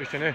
Jeszcze nie?